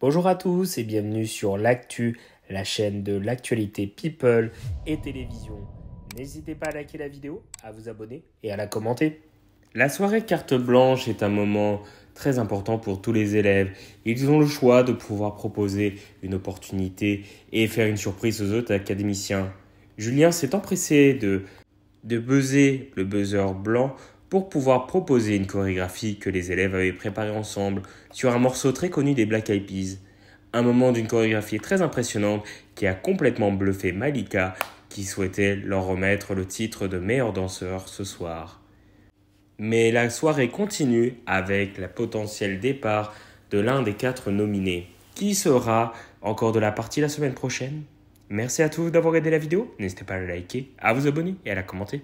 Bonjour à tous et bienvenue sur l'actu, la chaîne de l'actualité people et télévision. N'hésitez pas à liker la vidéo, à vous abonner et à la commenter. La soirée carte blanche est un moment très important pour tous les élèves. Ils ont le choix de pouvoir proposer une opportunité et faire une surprise aux autres académiciens. Julien s'est empressé de, de buzzer le buzzer blanc pour pouvoir proposer une chorégraphie que les élèves avaient préparée ensemble sur un morceau très connu des Black Eyed Peas. Un moment d'une chorégraphie très impressionnante qui a complètement bluffé Malika qui souhaitait leur remettre le titre de meilleur danseur ce soir. Mais la soirée continue avec le potentiel départ de l'un des quatre nominés. Qui sera encore de la partie la semaine prochaine Merci à tous d'avoir aidé la vidéo. N'hésitez pas à la liker, à vous abonner et à la commenter.